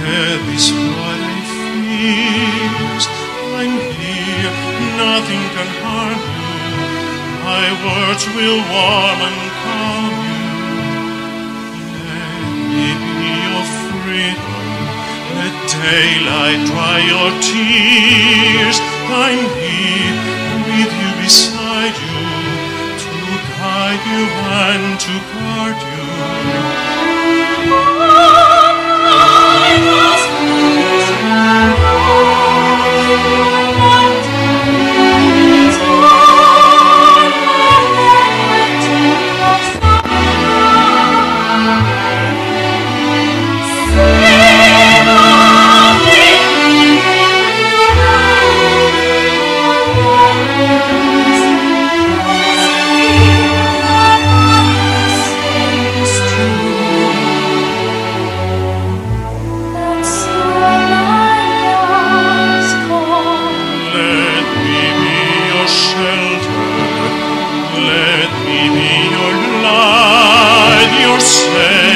Least what I fears. I'm here, nothing can harm you. My words will warm and calm you. Let me be your freedom. Let daylight dry your tears. I'm here with you beside you to guide you and to guard you. 啊 your light, your sail.